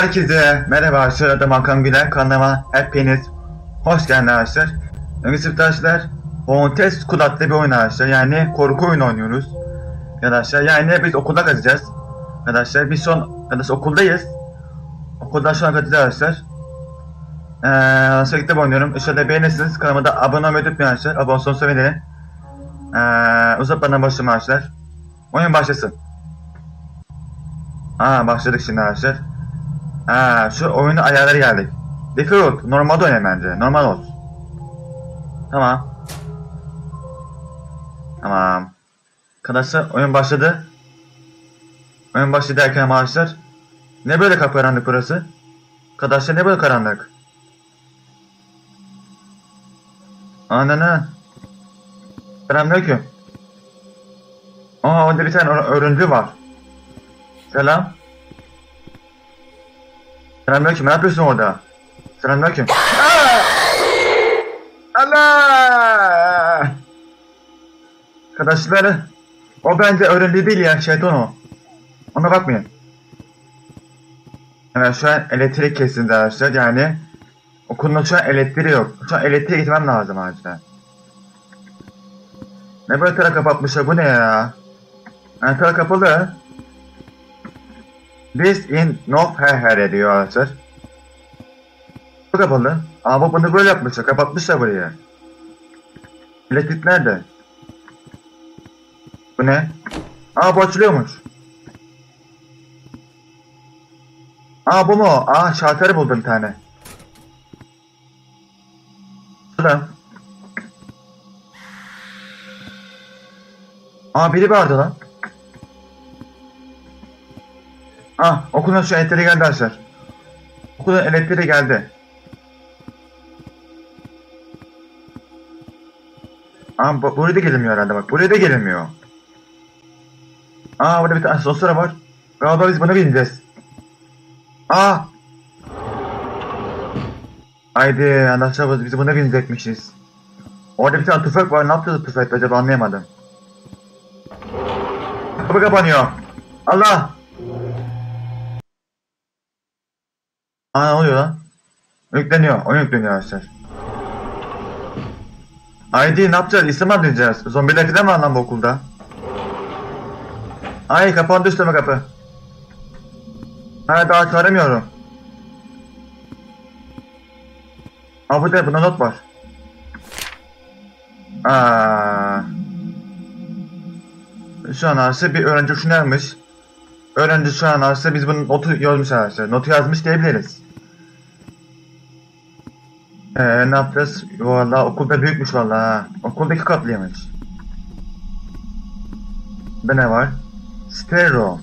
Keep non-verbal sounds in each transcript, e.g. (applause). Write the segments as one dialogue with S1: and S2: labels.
S1: Herkese merhaba arkadaşlar. Adım Hakan Güler. Kanalıma hepiniz hoş geldiniz arkadaşlar. Bugün arkadaşlar Haunted School adlı bir oyun arkadaşlar. Yani korku oyunu oynuyoruz. Arkadaşlar yani biz okulda kaçacağız. Arkadaşlar biz son arkadaşlar okuldayız. Okuldan şu an kaçacağız arkadaşlar. Eee sürekli oynuyorum. İnşallah beğenirsiniz. Kanalıma da abone olmayı unutmayın arkadaşlar. Abone olsanız sevinirim. Eee uzatmadan başlayalım arkadaşlar. Oyun başlasın. Aa başladık şimdi arkadaşlar. Ha şu oyunu ayarları geldik. Default normal oynayın bence. Normal olsun. Tamam. Tamam. Arkadaşlar oyun başladı. Oyun başladı derken arkadaşlar. Ne böyle karanlık burası? Arkadaşlar ne böyle karanlık? Anana. Selamünaleyküm. Aa orada bir tane ö- öğrenci var. Selam. Selamünaleyküm. Ne yapıyorsun orada? Selamünaleyküm. (laughs) Allah! Arkadaşlar, o bence öğrenci değil ya, şeytan o. Ona bakmayın. Evet, şu an elektrik kesildi arkadaşlar, yani okulda şu an elektriği yok. Şu an elektriğe gitmem lazım acilen. Ne böyle tara kapatmışlar, bu ne ya? Yani tara kapalı. This in no her diyor arkadaşlar. Bu kapalı. Ama bunu böyle yapmışlar. Kapatmışlar burayı. Elektrik nerede? Bu ne? Aa bu açılıyormuş. Aa bu mu? Aa şalteri buldum bir tane. Şurada. Aa biri vardı lan. Ah okulun şu elektriği geldi arkadaşlar. Okulun elektriği geldi. Aa bu, buraya da gelmiyor herhalde bak. Buraya da gelmiyor. Aa burada bir tane sosra var. Galiba biz buna bineceğiz. Aa! Haydi anlaşılmaz biz buna binecekmişiz. Orada bir tane tüfek var. Ne yapacağız tüfekle acaba anlayamadım. Kapı kapanıyor. Allah! Aa ne oluyor lan? Yükleniyor. Oyun yükleniyor arkadaşlar. Haydi ne yapacağız? İslam adlayacağız. Zombiler falan var lan bu okulda. Ay kapandı üstüme kapı. Ha daha çağıramıyorum. Aa burada bunda not var. Aa. Şu an arası bir öğrenci şunu. Öğrenci şu an arası biz bunun notu yazmış arkadaşlar. Notu yazmış diyebiliriz. Ee, ne yapacağız? Valla okulda büyükmüş valla ha. Okuldaki katlıymış. Burada ne var? Stereo.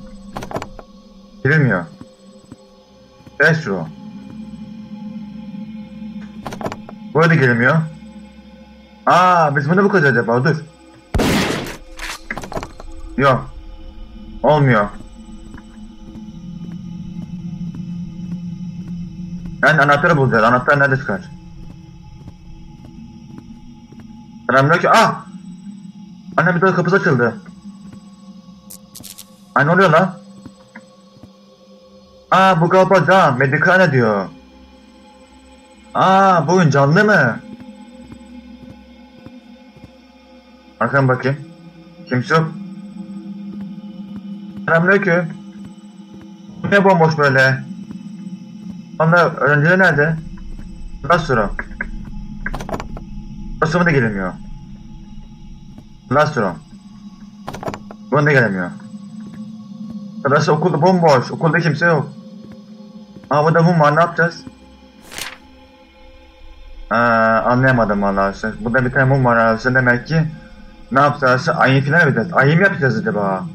S1: Girilmiyor. Estro. Burada girilmiyor. Aa biz bunu bu kadar acaba dur. Yok. Olmuyor. Yani anahtarı bulacağız. Anahtar nerede çıkar? Selamünaleyküm. Ah! Anne bir daha kapısı açıldı. Ay ne oluyor lan? Aa bu galiba can. Medikane diyor. Aa bu oyun canlı mı? Bakın bakayım. Kimse yok. Selamünaleyküm. Bu ne bomboş böyle? Onlar öğrenciler nerede? Nasıl sonra? Mı da gelemiyor? Last room. Buna da gelemiyor. Burası okulda bomboş. Okulda kimse yok. Aa burada mum var ne yapacağız? Aa, anlayamadım valla. Burada bir tane mum var arkadaşlar demek ki ne yapacağız? Ayın falan yapacağız. Ayın mı yapacağız acaba?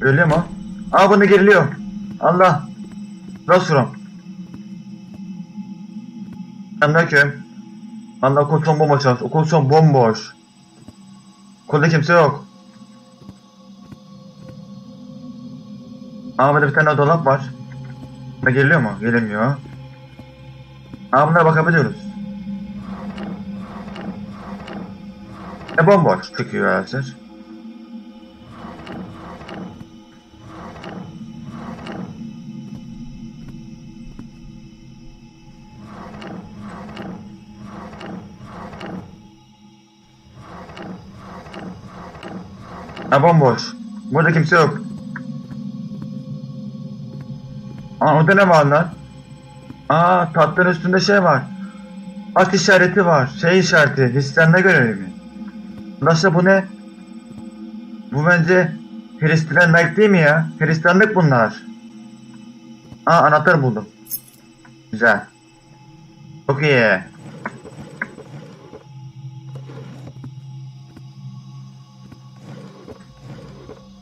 S1: Görülüyor mu? Aa bunu geriliyor. Allah. Last room. Allah okul son bomboş yalnız. Okul son bomboş. Okulda kimse yok. Aa burada bir tane dolap var. Buna geliyor mu? Gelemiyor. Aa bunlara bakabiliyoruz. E bomboş çıkıyor arkadaşlar. Ha bomboş. Burada kimse yok. Aa orada ne var lan? Aa tatlının üstünde şey var. At işareti var. Şey işareti. Hristiyanla görevi mi? Nasıl bu ne? Bu bence Hristiyanlık değil mi ya? Hristiyanlık bunlar. Aa anahtar buldum. Güzel. Çok iyi.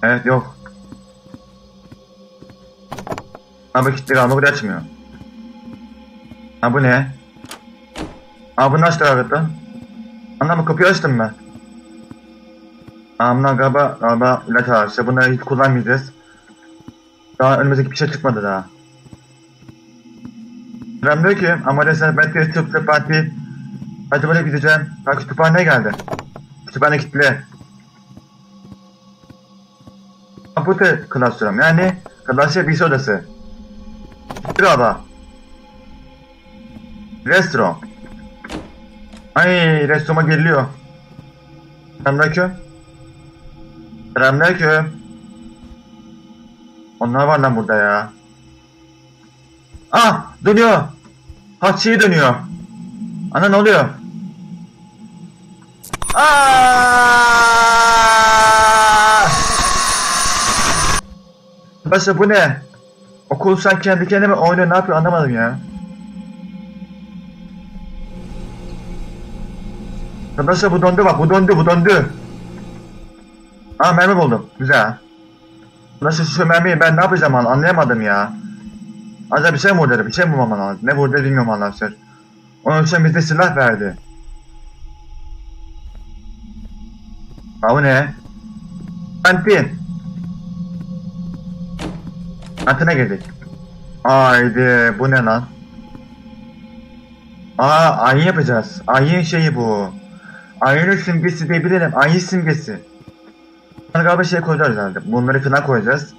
S1: Evet yok. Abi kilitli kalma buraya açmıyor. Ha bu ne? Aa bunu açtı hakikaten. Anam kapıyı açtım ben. Bunlar galiba, galiba ilaç ağaçları. Bunları hiç kullanmayacağız. Daha önümüzdeki bir şey çıkmadı daha. Ben diyor ki ama resmen ben de tıp tıp Hadi böyle gideceğim. Ha kütüphaneye geldi. Kütüphane kilitli. Kapıtı klasörüm yani klasör bilgi odası. Galiba. Restoran. Ay restorana geliyor. Selamünaleyküm. Selamünaleyküm. Onlar var lan burada ya. Ah dönüyor. Haççıyı dönüyor. Ana ne oluyor? Aaaa! Başta bu ne? Okul sen kendi kendine mi oynuyor ne yapıyor anlamadım ya. Arkadaşlar bu döndü bak bu döndü bu döndü. Aa mermi buldum. Güzel. Nasıl şu mermiyi ben ne yapacağım an anlayamadım ya. Acaba bir şey mi vurdu? Bir şey mi bulmam lazım? Ne vurdu bilmiyorum arkadaşlar. Onun için bize silah verdi. Aa bu ne? Kantin. Kantine girdik. Haydi bu ne lan? Aa ayin yapacağız. Ayin şeyi bu. Ayının simgesi diyebilirim. Ayin simgesi. Bunları galiba şey koyacağız herhalde. Bunları falan koyacağız.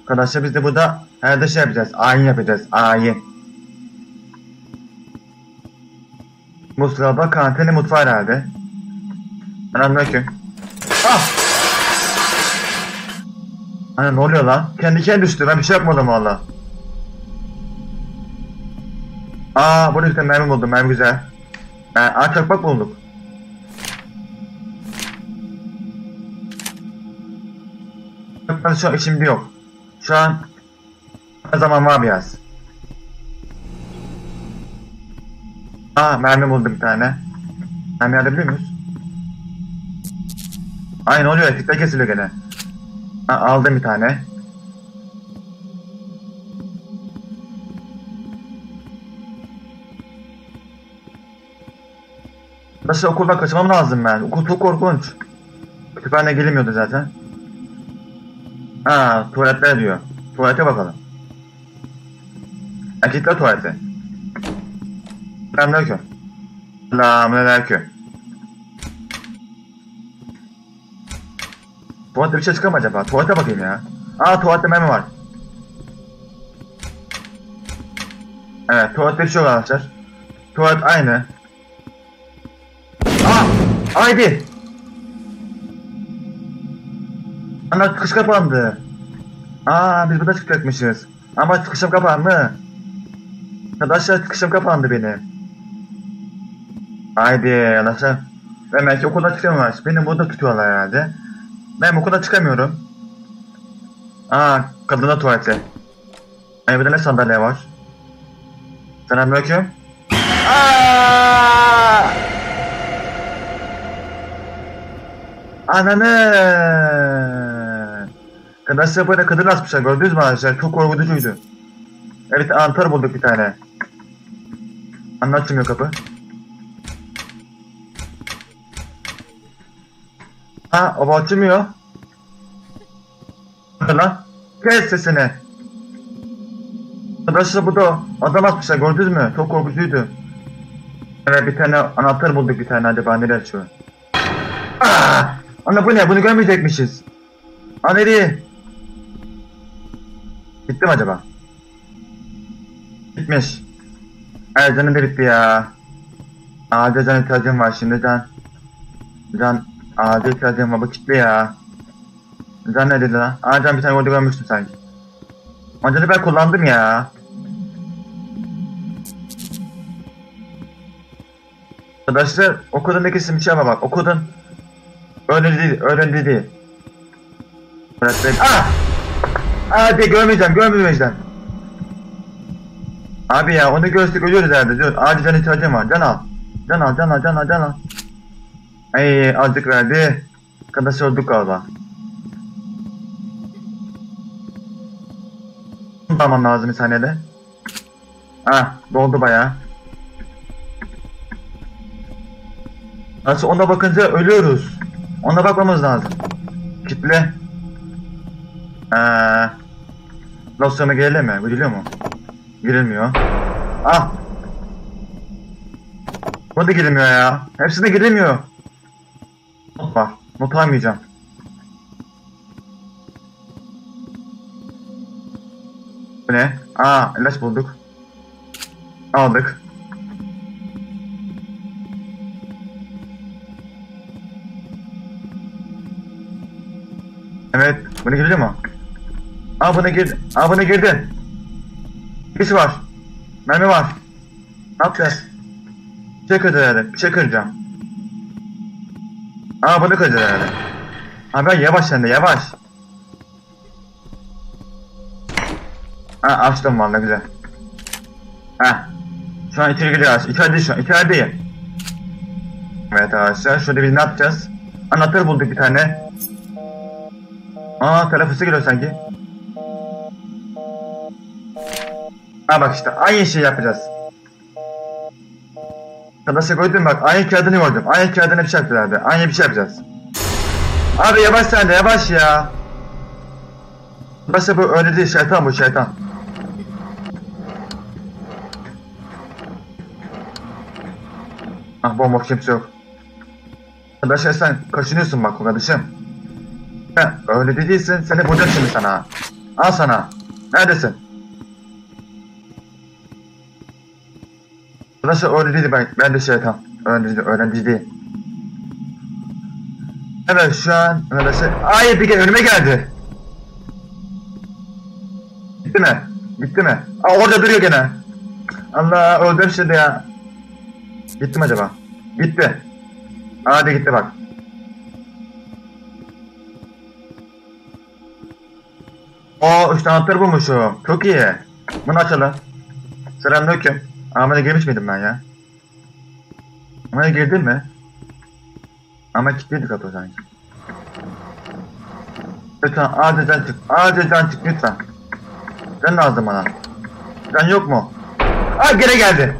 S1: Arkadaşlar biz de burada herhalde şey yapacağız. Ayin yapacağız. Ayin. Bu sırada kantini mutfağı herhalde. Selamünaleyküm. Ana ne oluyor lan? Kendi kendine düştü. Ben bir şey yapmadım valla. Aa burada işte mermi buldum. Mermi güzel. Aa çakmak bulduk. Ben şu an içimde yok. Şu an zaman var biraz. Aa mermi buldum bir tane. Mermi alabiliyor muyuz? Ay ne oluyor? Tıkla kesiliyor gene. Ha, aldım bir tane. Nasıl okuldan kaçmam lazım ben. Okul çok korkunç. Kütüphane gelemiyordu zaten. Ha tuvaletler diyor. Tuvalete bakalım. Erkekler tuvaleti. Selamünaleyküm. Selamünaleyküm. Tuvalette bir şey çıkar mı acaba? Tuvalete bakayım ya. Aa tuvalette mermi var. Evet tuvalette bir şey yok arkadaşlar. Tuvalet aynı. Aa! Haydi! Ana çıkış kapandı. Aa biz burada çıkacakmışız. Ama çıkışım kapandı. Arkadaşlar çıkışım kapandı benim. Haydi arkadaşlar. Ben belki okulda çıkamıyorlar. Beni burada tutuyorlar herhalde. Ben okulda çıkamıyorum. Aa kadına tuvalete. Ay burada ne sandalye var? Selamünaleyküm. Aa! Ananı. Arkadaşlar böyle kadın asmışlar gördünüz mü arkadaşlar? Çok korkutucuydu. Evet anahtar bulduk bir tane. Anlatmıyor kapı. Ha o. Hadi lan. Kes sesini. Arkadaşlar bu da adam atmışlar gördünüz mü? Çok korkutucuydu. Evet bir tane anahtar bulduk bir tane hadi bana nereye açıyor. Aa! Ana bu ne? Bunu görmeyecekmişiz. Aa nereye? Bitti mi acaba? Bitmiş. Evet canım da bitti ya. Acil can ihtiyacım var şimdi can. Can acil ihtiyacım var bu kitli ya. Can ne dedi lan? Aa bir tane orada görmüştüm sanki. Can'ı ben kullandım ya. Arkadaşlar o kodundaki isim şey ama bak o kodun öyle değil, öyle değil. Öğretmen. Ah! Hadi görmeyeceğim, görmeyeceğim. Abi ya onu görsek ölüyoruz herhalde diyor. Acil can ihtiyacım var. Can al. Can al, can al, can al, can al. Ay azıcık verdi. Arkadaş öldük galiba. Tamam lazım bir saniyede. Ah doldu bayağı. Nasıl ona bakınca ölüyoruz. Ona bakmamız lazım. Kitle. Eee. Losyona girelim mi? Giriliyor mu? Girilmiyor. Ah. Bu da girilmiyor ya. Hepsine girilmiyor. Not almayacağım. Bu ne? Aa ilaç bulduk. Aldık. Evet. Bunu girdi mi? Aa buna girdi. Aa buna girdi. Birisi var. Mermi var. Ne yapacağız? Bir şey kırdı herhalde. Bir şey kıracağım. Aa bunu kırdı herhalde. Ben yavaş sen de yavaş. Ha açtım valla güzel. Ha. Şu an içeri giriyoruz. İçeride şu an. İçerideyim. Evet arkadaşlar. Şurada biz ne yapacağız? Anahtar bulduk bir tane. Aa telafisi geliyor sanki. Ha bak işte aynı şeyi yapacağız. Gördün mü bak aynı kağıdını gördüm. Aynı kağıdına bir şey yaptılardı. Aynı bir şey yapacağız. Abi yavaş sen de yavaş ya. Arkadaşlar bu öyle değil şeytan bu şeytan. Ah bomboş kimse yok. Arkadaşlar sen kaşınıyorsun bak kardeşim. Ha, öyle de değilsin. Seni bulacağım şimdi sana. Al sana. Neredesin? Öyle değil ben. Ben de şeytan. Değil. Öğrenci değil. Evet şu an arkadaşlar. Ay bir kere önüme geldi. Gitti mi? Gitti mi? Aa orada duruyor gene. Allah öldüm şimdi ya. Gitti mi acaba? Gitti. Hadi gitti bak. O işte anahtarı bulmuş o. Çok iyi. Bunu açalım. Selamünaleyküm. Amına girmiş miydim ben ya? Amına girdin mi? Ama kilitliydi kapı sanki. Lütfen can çık. Can çık lütfen. Can lazım bana. Can yok mu? Aa gene geldi.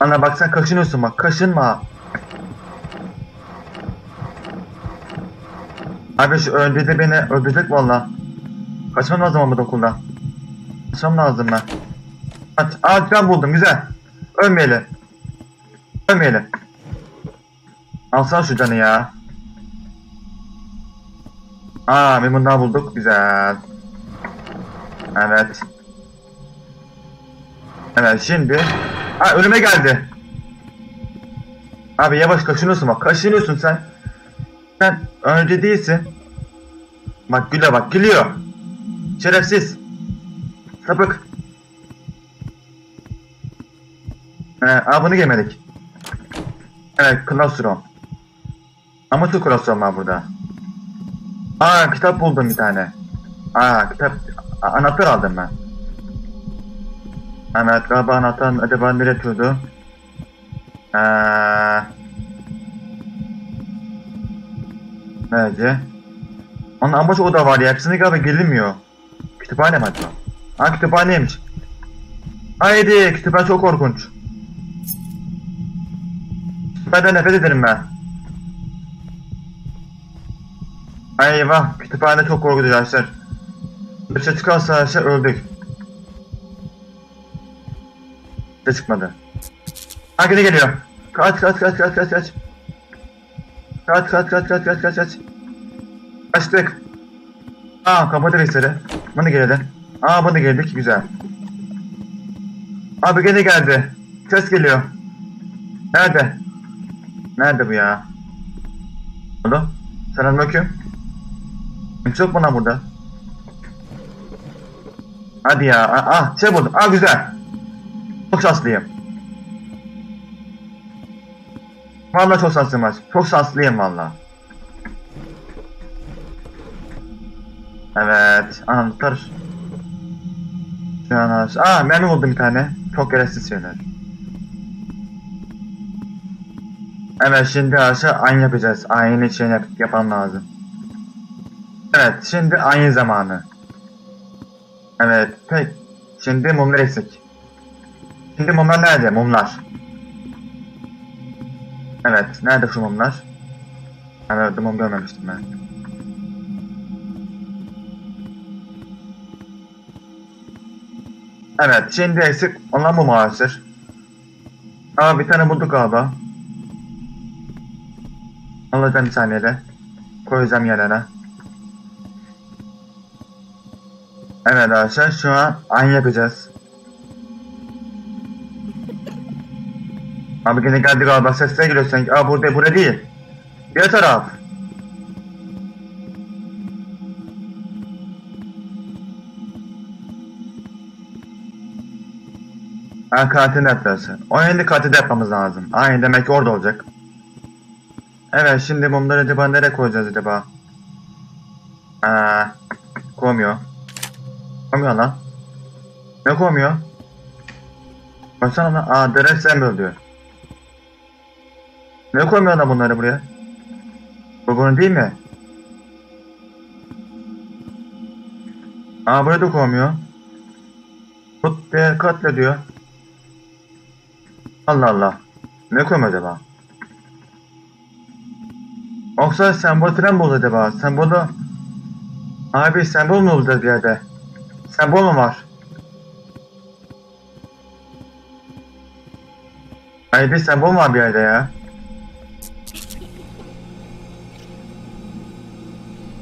S1: Ana bak sen kaşınıyorsun bak. Kaşınma. Abi şu öldürdü beni öldürecek valla. Kaçmam lazım ama bu. Kaçmam lazım ben. Aç, aç ben buldum güzel. Ölmeyelim. Ölmeyelim. Alsana şu canı ya. Aa bir bundan bulduk güzel. Evet. Evet şimdi. Ha önüme geldi. Abi yavaş kaşınıyorsun bak kaşınıyorsun sen. Sen önce değilsin. Bak güle bak gülüyor. Şerefsiz. Sapık. Ee, aa bunu yemedik. Evet Classroom. Ama çok Classroom var burada. Aa kitap buldum bir tane. Aa kitap a- anahtar aldım ben. Evet galiba anahtar acaba nereye atıyordu? Eee... Nerede? Onun ama çok oda var ya. Hepsine galiba gelinmiyor. Kütüphane mi acaba? Ha kütüphaneymiş. Haydi kütüphane çok korkunç. Kütüphaneden nefret ederim ben. Eyvah kütüphane çok korkutucu arkadaşlar. Dışarı çıkarsa arkadaşlar öldük. Dışarı çıkmadı. Gene geliyor. Kaç kaç kaç kaç kaç kaç. Kaç kaç kaç kaç kaç kaç kaç. Açtık. Aa kapadı reisleri. Bunu geldi. Aa bunu geldik güzel. Abi gene geldi. Ses geliyor. Nerede? Nerede bu ya? Alo? Selamünaleyküm. Kimse yok lan burada? Hadi ya. Ah, ah şey buldum. Ah güzel. Çok şanslıyım. Vallahi çok şanslıyım. Çok şanslıyım vallahi. Evet. Anahtar. Şu an aç. Ah mermi buldum bir tane. Çok gereksiz şeyler. Evet şimdi aşağı aynı yapacağız. Aynı için yap yapmam lazım. Evet şimdi aynı zamanı. Evet pek. Şimdi mumlar eksik. Şimdi mumlar nerede? Mumlar. Evet nerede şu mumlar? Evet mum görmemiştim ben. Evet şimdi eksik olan mum ağaçtır. Aa bir tane bulduk galiba. Alacağım bir saniyede. Koyacağım yerine. Evet arkadaşlar şu an aynı yapacağız. Abi gene geldi galiba sesler geliyor sanki. Aa burada burada değil. Bir taraf. Ha katil depresi. O şimdi katil yapmamız lazım. Aynı demek ki orada olacak. Evet şimdi mumları acaba nereye koyacağız acaba? Aa, koymuyor. Koymuyor lan. Ne koymuyor? Baksana lan. Aa direkt sen diyor. Ne koymuyor lan bunları buraya? Bu bunun değil mi? Aa buraya da koymuyor. Put diye katla diyor. Allah Allah. Ne koymuyor acaba? Yoksa sembol tren mi oldu acaba? Sembolü... Abi sembol mu olacak bir yerde? Sembol mu var? Ay bir sembol mu var bir yerde ya?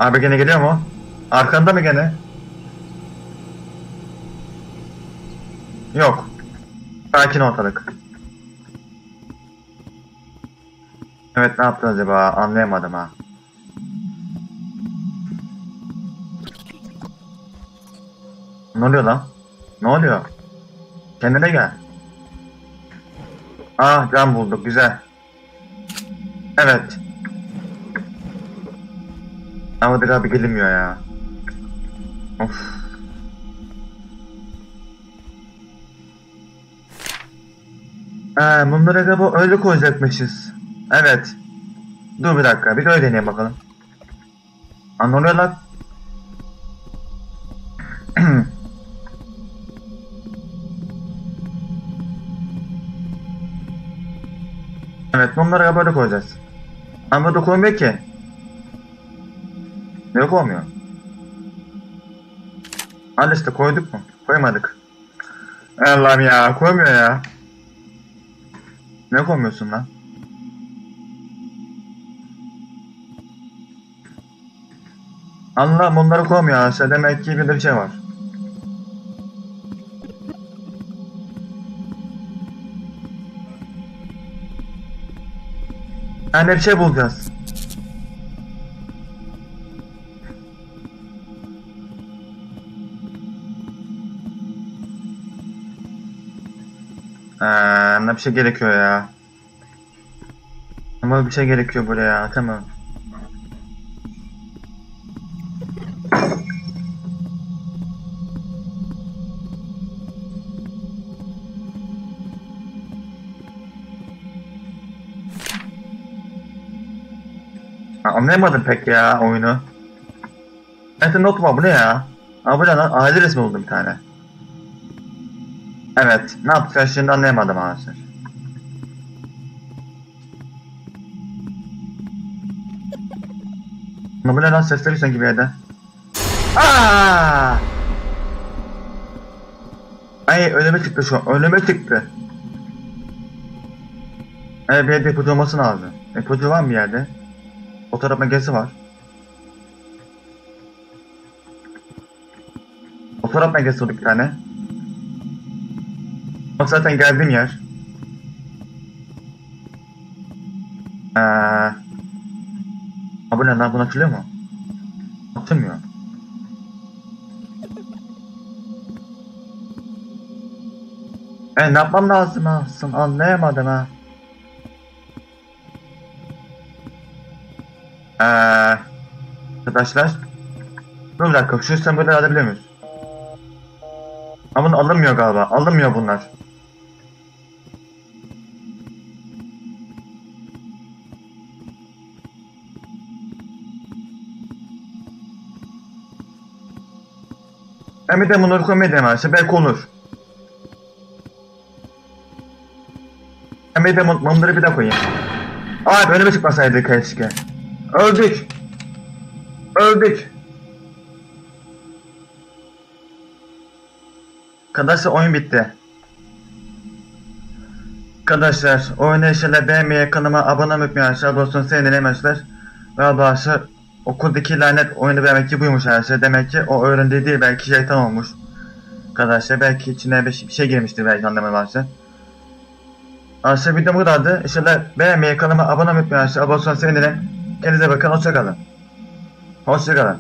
S1: Abi gene geliyor mu? Arkanda mı gene? Yok. Sakin ortalık. Evet ne yaptın acaba? Anlayamadım ha. Ne oluyor lan? Ne oluyor? Kendine gel. Ah can bulduk güzel. Evet. Ama bir abi gelinmiyor ya. Of. Ee, bunları galiba öyle koyacakmışız. Evet. Dur bir dakika. Bir öyle deneyelim bakalım. Anlıyor lan. (clears throat) evet bunları galiba öyle koyacağız. Ama burada koymuyor ki. Ne koymuyor? Al işte koyduk mu? Koymadık. Allah'ım ya koymuyor ya. Ne koymuyorsun lan? Allah bunları koymuyor aslında. Demek ki bir de bir şey var. Yani bir şey bulacağız. Ee, ne bir şey gerekiyor ya. Ama bir şey gerekiyor buraya. Tamam. Anlayamadım pek ya oyunu. Not var bu ne ya? Ne lan? Aile resmi buldum bir tane. Evet. Ne yapacağız şimdi anlayamadım arkadaşlar. Ama bu ne lan sesler sanki gibi yerde. Aa! Ay önüme çıktı şu an. Önüme çıktı. Evet bir yerde ipucu olması lazım. İpucu var mı bir yerde? O Fotoğraf makinesi var. Fotoğraf makinesi var bir tane. Bak zaten geldiğim yer. Ee, abone lan bunu hatırlıyor mu? Hatırlamıyor. E ne yapmam lazım aslında anlayamadım ha. Arkadaşlar Dur bir dakika şu sembolleri alabiliyor muyuz? Ama bunu alınmıyor galiba. Alınmıyor bunlar. Ben bir de bunları koymayı denemezse belki olur. Ben bir de mumları bir daha koyayım. Abi önüme çıkmasaydı keşke. Öldük. Öldük. Arkadaşlar oyun bitti. Arkadaşlar oyunu inşallah beğenmeyi kanalıma abone olmayı arkadaşlar dostum arkadaşlar. Ve arkadaşlar okuldaki lanet oyunu demek ki buymuş arkadaşlar. Demek ki o öğrendiği değil belki şeytan olmuş. Arkadaşlar belki içine bir şey girmiştir belki anlamaya başlar. Arkadaşlar videom bu kadardı. İnşallah beğenmeyi kanalıma abone olmayı arkadaşlar. Abone olursanız sevinirim. Kendinize bakın hoşçakalın. Hoşçakalın.